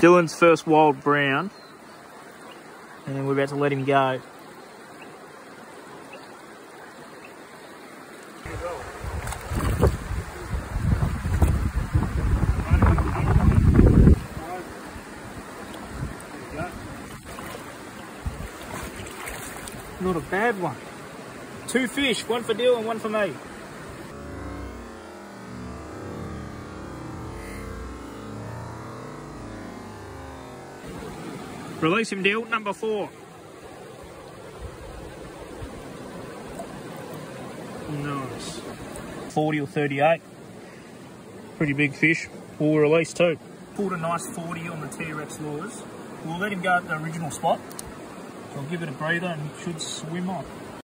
Dylan's first wild brown. And then we're about to let him go. Not a bad one. Two fish, one for Dylan, one for me. Release him, deal, number four. Nice. 40 or 38. Pretty big fish. We'll release too. Pulled a nice 40 on the T-Rex lures. We'll let him go at the original spot. So I'll give it a breather and he should swim off.